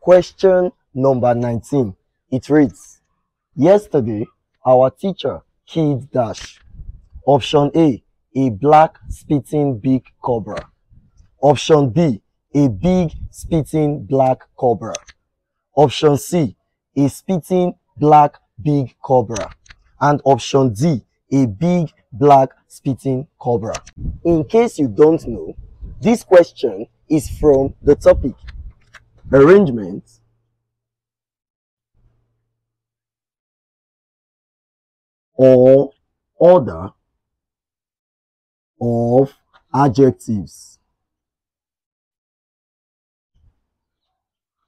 Question number 19. It reads, Yesterday, our teacher killed Dash. Option A, a black spitting big cobra. Option B, a big spitting black cobra. Option C, a spitting black big cobra. And option D, a big black spitting cobra. In case you don't know, this question is from the topic arrangement or order of adjectives.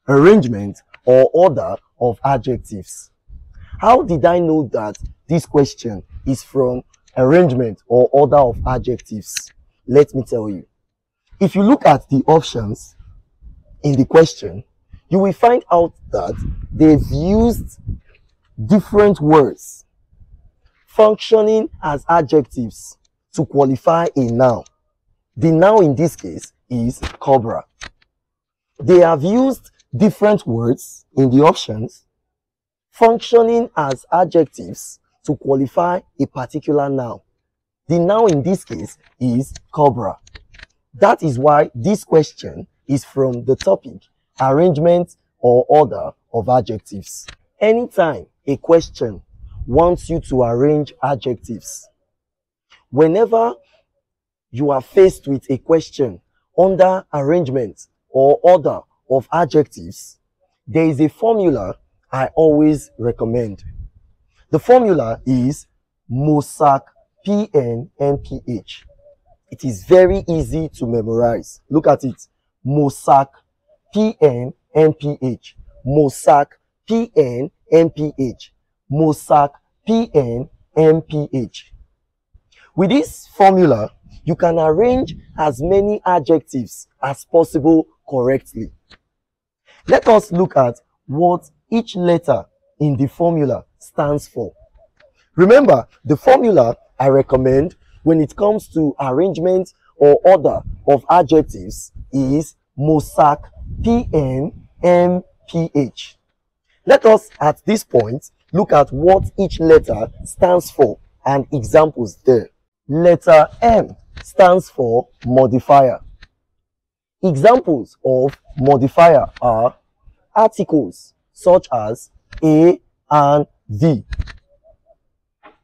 Arrangement or order of adjectives. How did I know that this question is from arrangement or order of adjectives? Let me tell you. If you look at the options in the question, you will find out that they've used different words functioning as adjectives to qualify a noun. The noun in this case is cobra. They have used different words in the options functioning as adjectives to qualify a particular noun. The noun in this case is cobra. That is why this question is from the topic arrangement or order of adjectives. Anytime a question wants you to arrange adjectives, whenever you are faced with a question under arrangement or order of adjectives, there is a formula I always recommend. The formula is Mossack PNMPH. It is very easy to memorize. Look at it. Mossack PNMPH. Mossack PNMPH. Mossack PNMPH. With this formula, you can arrange as many adjectives as possible correctly. Let us look at what each letter in the formula stands for. Remember, the formula I recommend when it comes to arrangement or order of adjectives is Mossack PNMPH. Let us at this point look at what each letter stands for and examples there. Letter M stands for modifier. Examples of modifier are articles such as a and the.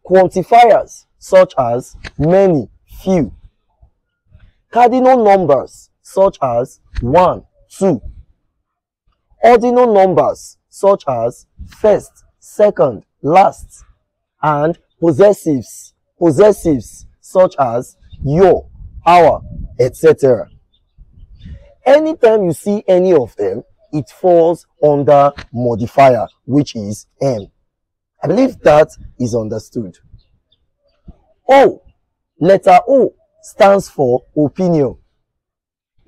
Quantifiers such as many, few. Cardinal numbers such as 1, 2. Ordinal numbers such as first, second, last. And possessives, possessives such as your, our, etc. Anytime you see any of them, it falls under modifier, which is M. I believe that is understood. O, letter O stands for opinion.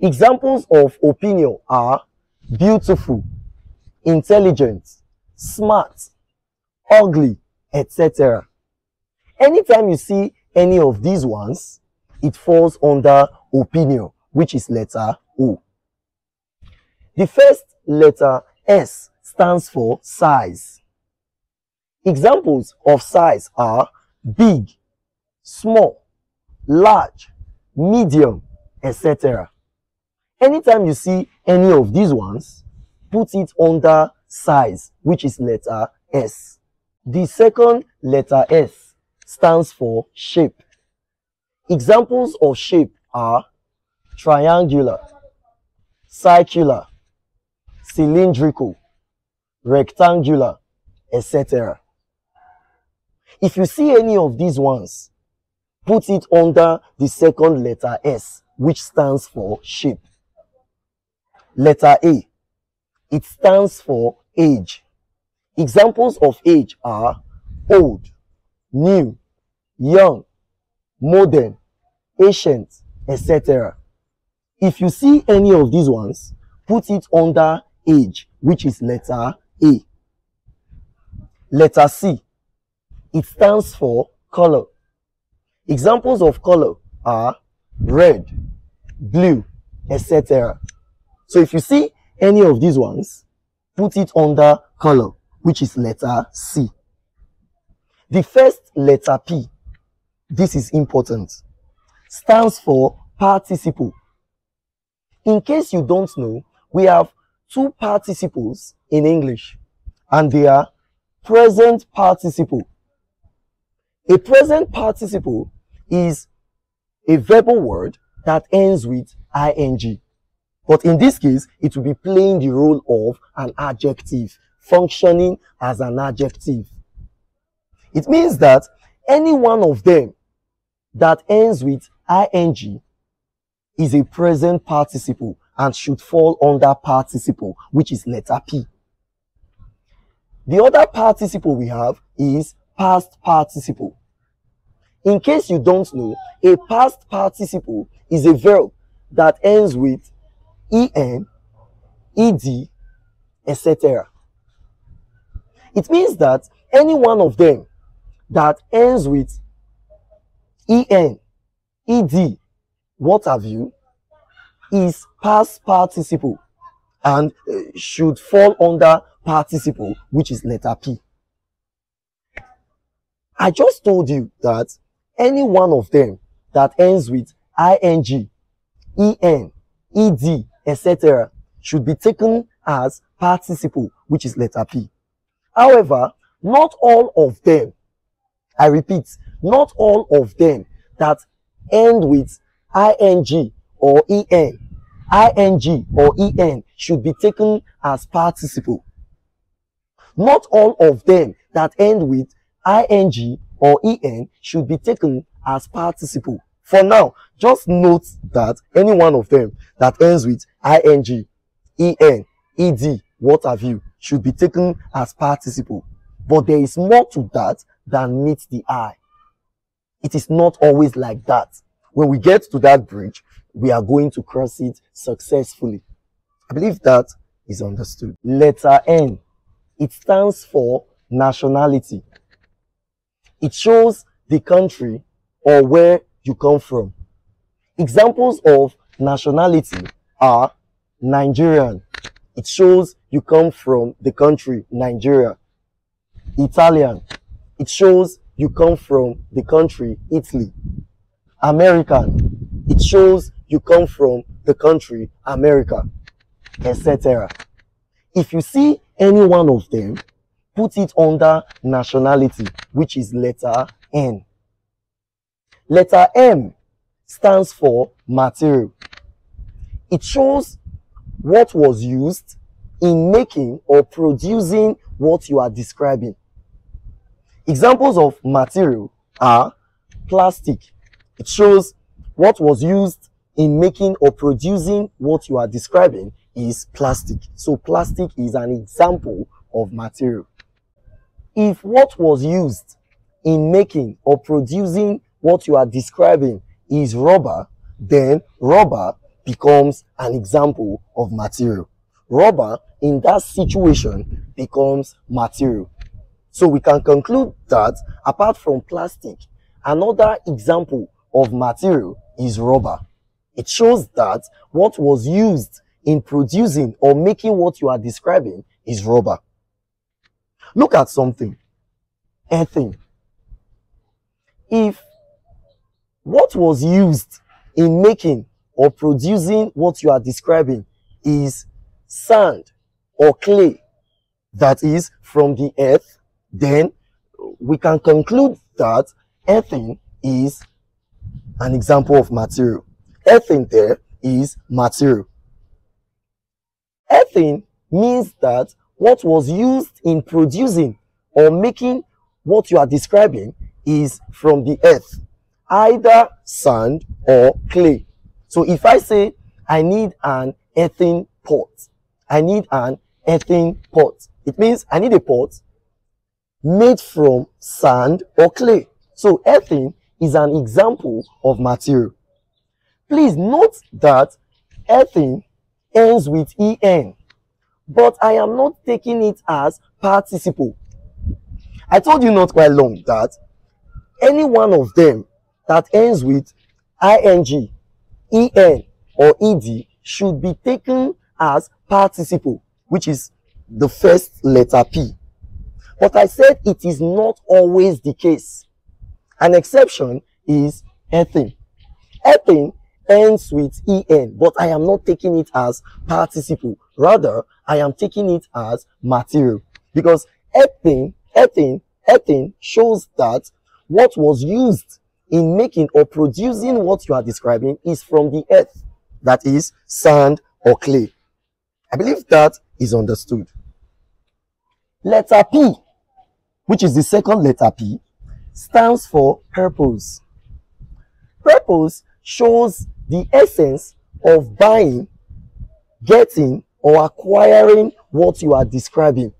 Examples of opinion are beautiful, intelligent, smart, ugly, etc. Anytime you see any of these ones, it falls under opinion, which is letter O. The first letter S stands for size. Examples of size are big, small, large, medium, etc. Anytime you see any of these ones, put it under size, which is letter S. The second letter S stands for shape. Examples of shape are triangular, circular, cylindrical, rectangular, etc. If you see any of these ones, put it under the second letter S, which stands for shape. Letter A, it stands for age. Examples of age are old, new, young, modern, ancient, etc. If you see any of these ones, put it under age, which is letter A. Letter C, it stands for color. Examples of color are red, blue, etc. So if you see any of these ones, put it under color, which is letter C. The first letter P, this is important, stands for participle. In case you don't know, we have two participles in English and they are present participle. A present participle is a verbal word that ends with ing. But in this case, it will be playing the role of an adjective, functioning as an adjective. It means that any one of them that ends with ing is a present participle and should fall under participle, which is letter P. The other participle we have is past participle. In case you don't know, a past participle is a verb that ends with en, ed, etc. It means that any one of them that ends with en, ed, what have you, is past participle and uh, should fall under participle, which is letter P. I just told you that any one of them that ends with ing, en, ed, etc. should be taken as participle, which is letter P. However, not all of them, I repeat, not all of them that end with ing or en, ing or en should be taken as participle. Not all of them that end with ing or en should be taken as participle. For now, just note that any one of them that ends with ing, en, ed, what have you, should be taken as participle. But there is more to that than meets the eye. It is not always like that. When we get to that bridge, we are going to cross it successfully. I believe that is understood. Letter N. It stands for nationality. It shows the country or where you come from. Examples of nationality are Nigerian. It shows you come from the country Nigeria. Italian. It shows you come from the country Italy. American. It shows you come from the country America, etc. If you see any one of them, put it under nationality, which is letter N. Letter M stands for material. It shows what was used in making or producing what you are describing. Examples of material are plastic. It shows what was used in making or producing what you are describing is plastic. So plastic is an example of material. If what was used in making or producing what you are describing is rubber, then rubber becomes an example of material. Rubber in that situation becomes material. So we can conclude that apart from plastic, another example of material is rubber. It shows that what was used in producing or making what you are describing is rubber. Look at something. Earthing. If what was used in making or producing what you are describing is sand or clay that is from the earth, then we can conclude that earthing is an example of material. Earthing there is material. Earthing means that what was used in producing or making what you are describing is from the earth either sand or clay. So if I say I need an earthen pot, I need an earthen pot. It means I need a pot made from sand or clay. So earthen is an example of material. Please note that earthen ends with en, but I am not taking it as participle. I told you not quite long that any one of them that ends with ing, en, or ed should be taken as participle, which is the first letter P. But I said it is not always the case. An exception is earthen. Earthen ends with en, but I am not taking it as participle. Rather, I am taking it as material because earthen, earthen, earthen shows that what was used in making or producing what you are describing is from the earth, that is sand or clay. I believe that is understood. Letter P, which is the second letter P, stands for purpose. Purpose shows the essence of buying, getting, or acquiring what you are describing.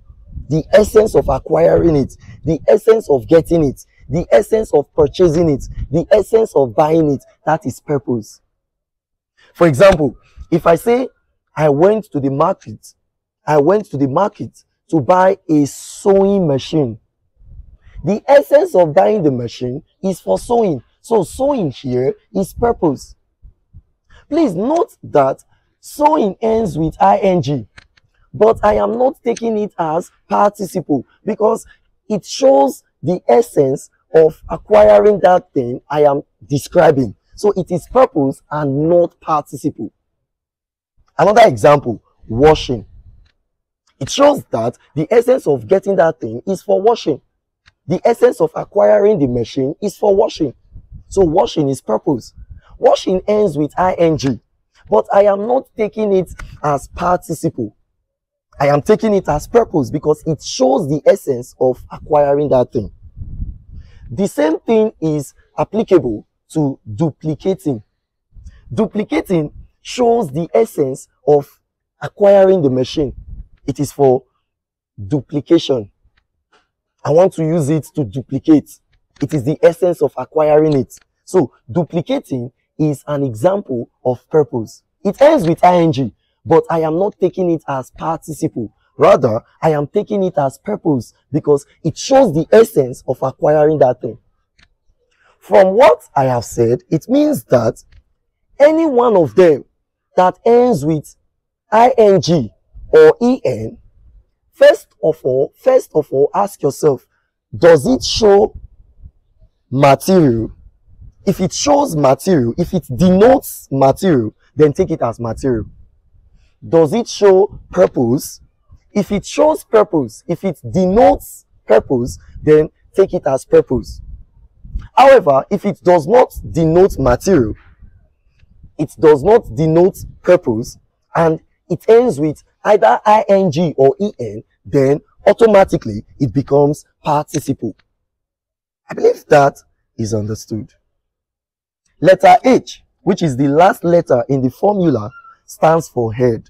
The essence of acquiring it, the essence of getting it, the essence of purchasing it, the essence of buying it. That is purpose. For example, if I say I went to the market, I went to the market to buy a sewing machine. The essence of buying the machine is for sewing. So sewing here is purpose. Please note that sewing ends with ing, but I am not taking it as participle because it shows the essence of acquiring that thing I am describing. So it is purpose and not participle. Another example, washing. It shows that the essence of getting that thing is for washing. The essence of acquiring the machine is for washing. So washing is purpose. Washing ends with ing, but I am not taking it as participle. I am taking it as purpose because it shows the essence of acquiring that thing. The same thing is applicable to duplicating. Duplicating shows the essence of acquiring the machine. It is for duplication. I want to use it to duplicate. It is the essence of acquiring it. So duplicating is an example of purpose. It ends with ing, but I am not taking it as participle. Rather, I am taking it as purpose because it shows the essence of acquiring that thing. From what I have said, it means that any one of them that ends with ing or en, first of all, first of all, ask yourself, does it show material if it shows material, if it denotes material, then take it as material. Does it show purpose? If it shows purpose, if it denotes purpose, then take it as purpose. However, if it does not denote material, it does not denote purpose, and it ends with either ing or en, then automatically it becomes participle. I believe that is understood. Letter H, which is the last letter in the formula, stands for head.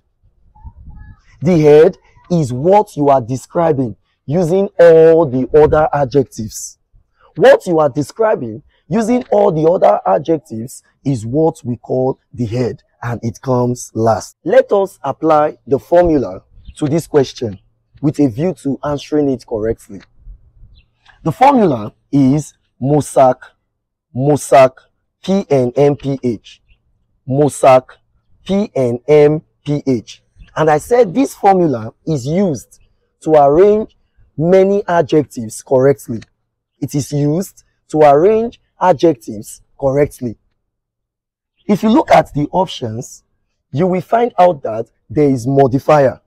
The head is what you are describing using all the other adjectives. What you are describing using all the other adjectives is what we call the head and it comes last. Let us apply the formula to this question with a view to answering it correctly. The formula is Mossack, Mossack, PNMPH. Mossack PNMPH. And I said this formula is used to arrange many adjectives correctly. It is used to arrange adjectives correctly. If you look at the options, you will find out that there is modifier,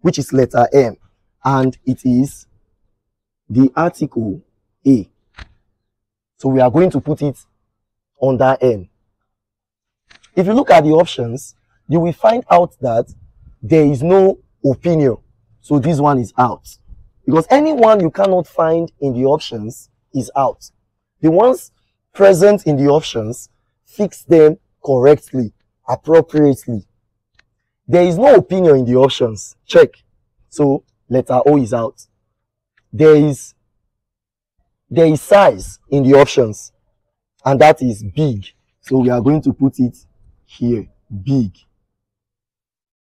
which is letter M, and it is the article A. So we are going to put it under M. If you look at the options, you will find out that there is no opinion. So this one is out. Because anyone you cannot find in the options is out. The ones present in the options, fix them correctly, appropriately. There is no opinion in the options. Check. So letter O is out. There is there is size in the options and that is big. So we are going to put it here, big.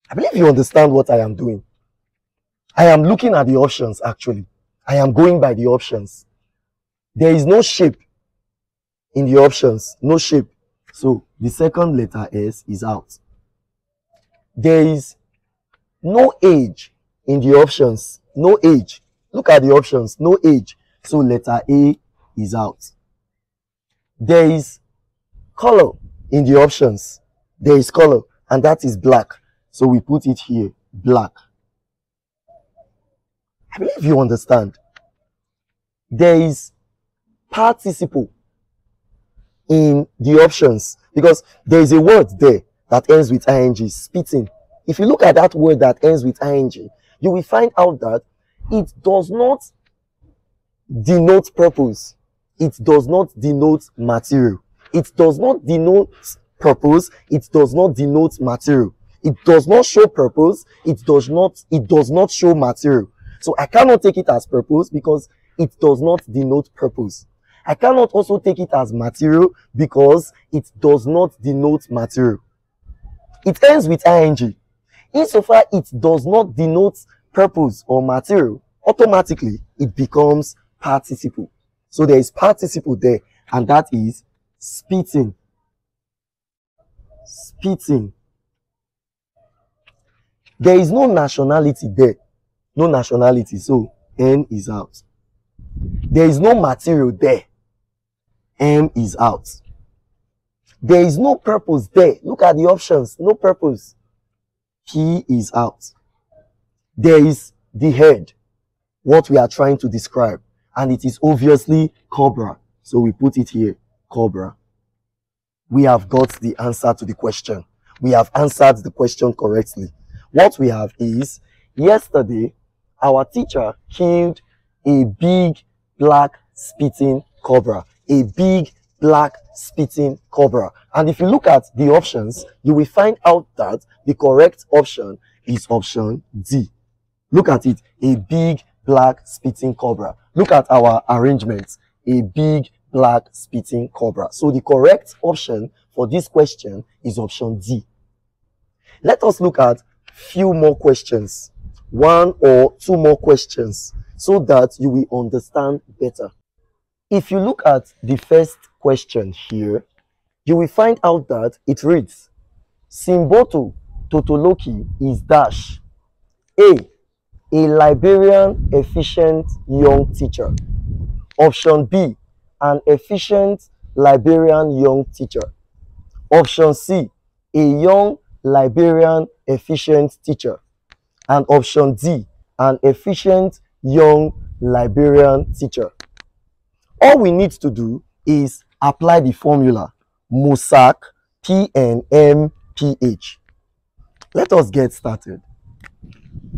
I believe you understand what I am doing. I am looking at the options actually. I am going by the options. There is no shape in the options, no shape. So the second letter S is out. There is no age in the options. No age. Look at the options. No age. So letter A is out. There is color in the options. There is color and that is black. So we put it here, black. I believe you understand. There is participle in the options because there is a word there that ends with ing, spitting. If you look at that word that ends with ing, you will find out that it does not denote purpose. It does not denote material. It does not denote purpose. It does not denote material. It does not show purpose. It does not, it does not show material. So I cannot take it as purpose because it does not denote purpose. I cannot also take it as material because it does not denote material. It ends with ing. Insofar it does not denote purpose or material, automatically it becomes participle. So there is participle there, and that is spitting. Spitting. There is no nationality there. No nationality, so N is out. There is no material there. M is out. There is no purpose there. Look at the options. No purpose. P is out. There is the head, what we are trying to describe. And it is obviously cobra. So we put it here, cobra. We have got the answer to the question. We have answered the question correctly. What we have is, yesterday, our teacher killed a big black spitting cobra. A big black spitting cobra. And if you look at the options, you will find out that the correct option is option D. Look at it. A big black spitting cobra. Look at our arrangements. A big black spitting cobra. So the correct option for this question is option D. Let us look at few more questions. One or two more questions so that you will understand better. If you look at the first question here, you will find out that it reads, Simboto Totoloki is dash. A. A Liberian efficient young teacher. Option B. An efficient Liberian young teacher. Option C. A young Liberian efficient teacher. And option D. An efficient young Liberian teacher. All we need to do is apply the formula MOSAC PNMPH. Let us get started.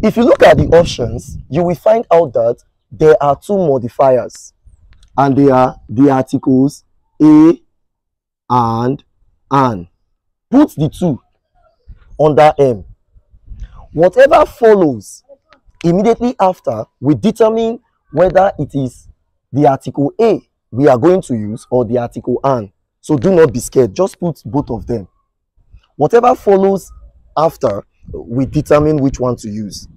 If you look at the options, you will find out that there are two modifiers and they are the articles A and AN. Put the two under M. Whatever follows immediately after, we determine whether it is the article A we are going to use or the article AN. So do not be scared. Just put both of them. Whatever follows after, we determine which one to use.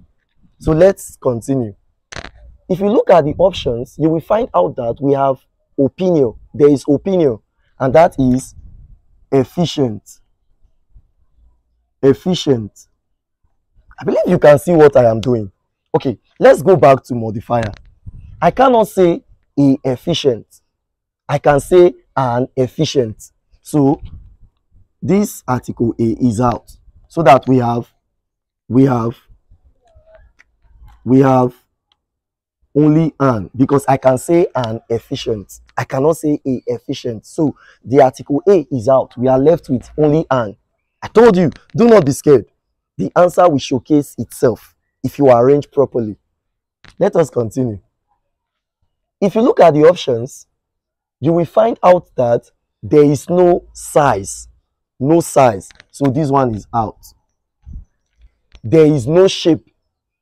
So let's continue. If you look at the options, you will find out that we have opinion. There is opinion, and that is efficient. Efficient. I believe you can see what I am doing. Okay, let's go back to modifier. I cannot say a efficient. I can say an efficient. So this article A is out so that we have we have we have only an because I can say an efficient. I cannot say a efficient. So the article A is out. We are left with only an. I told you, do not be scared. The answer will showcase itself if you arrange properly. Let us continue. If you look at the options, you will find out that there is no size. No size. So this one is out. There is no shape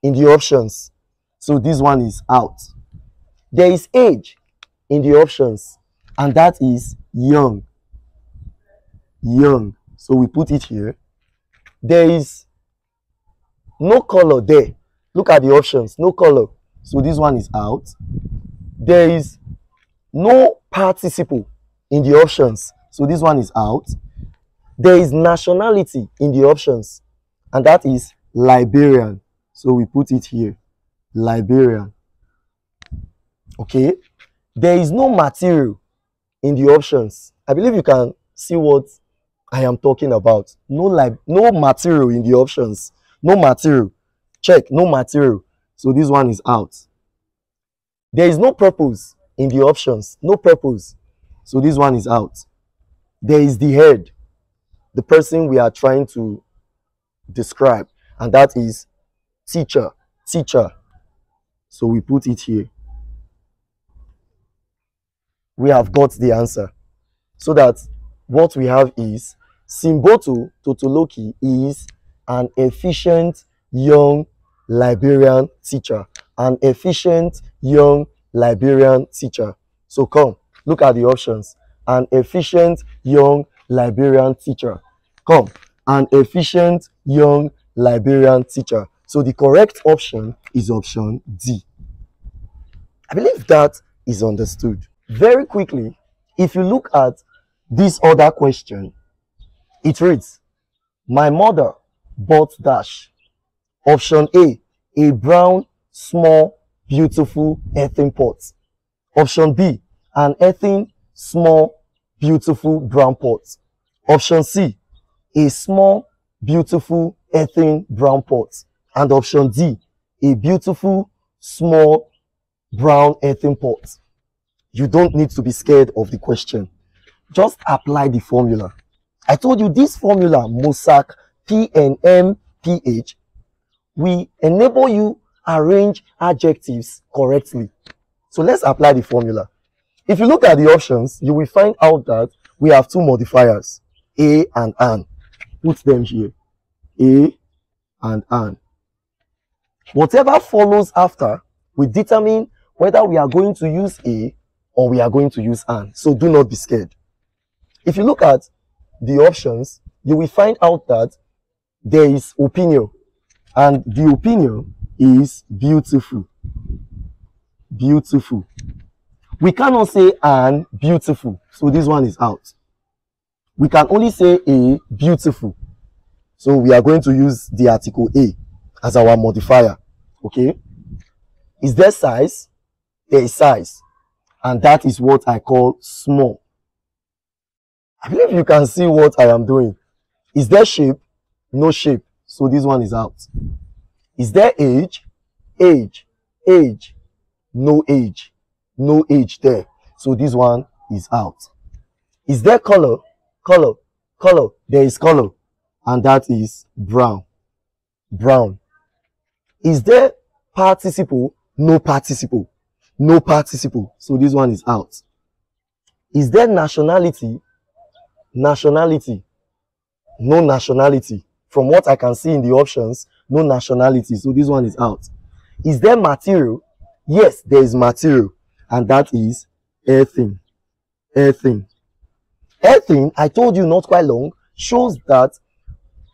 in the options. So this one is out. There is age in the options. And that is young. Young. So we put it here. There is no color there. Look at the options. No color. So this one is out. There is no participle in the options. So this one is out. There is nationality in the options. And that is Liberian. So we put it here. Liberian. Okay. There is no material in the options. I believe you can see what I am talking about. No lib no material in the options. No material. Check, no material. So this one is out. There is no purpose in the options. No purpose. So this one is out. There is the head, the person we are trying to describe, and that is teacher, teacher. So we put it here. We have got the answer. So that what we have is Simboto Totoloki is an efficient young Liberian teacher. An efficient young Liberian teacher. So come, look at the options. An efficient young Liberian teacher. Come, an efficient young Liberian teacher. So the correct option is option D. I believe that is understood. Very quickly, if you look at this other question, it reads, My mother bought dash. Option A, a brown, small, beautiful earthen pot. Option B, an earthen, small, beautiful brown pot. Option C, a small, beautiful earthen brown pot. And option D, a beautiful, small, brown earthen pot. You don't need to be scared of the question. Just apply the formula. I told you this formula, Mossack PNMPH, will enable you arrange adjectives correctly. So let's apply the formula. If you look at the options, you will find out that we have two modifiers, A and an. Put them here. A and an. Whatever follows after will determine whether we are going to use A or we are going to use an. So do not be scared. If you look at the options, you will find out that there is opinion. And the opinion is beautiful. Beautiful. We cannot say an beautiful. So this one is out. We can only say a beautiful. So we are going to use the article A as our modifier. Okay. Is there size? There is size. And that is what I call small. I believe you can see what I am doing. Is there shape? No shape. So this one is out. Is there age? Age. Age. No age. No age there. So this one is out. Is there color? Color. Color. There is color. And that is brown. Brown. Is there participle? No participle. No participle. So this one is out. Is there nationality? Nationality. No nationality. From what i can see in the options no nationality. So this one is out. Is there material? Yes there is material. And that is earthing. Earthing. Earthing i told you not quite long shows that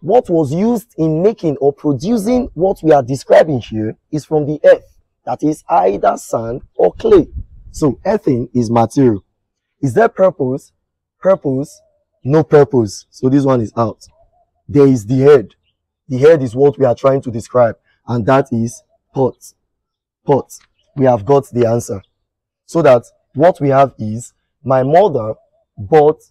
what was used in making or producing what we are describing here is from the earth. That is either sand or clay. So earthing is material. Is there purpose? Purpose no purpose. So this one is out. There is the head. The head is what we are trying to describe, and that is pot. Pot. We have got the answer. So that what we have is my mother bought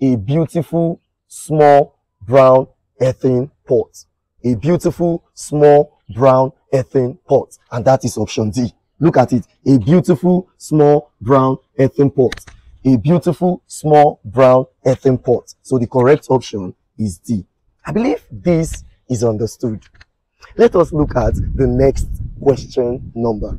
a beautiful small brown earthen pot. A beautiful small brown earthen pot. And that is option D. Look at it. A beautiful small brown earthen pot a beautiful small brown earthen pot. So the correct option is D. I believe this is understood. Let us look at the next question number.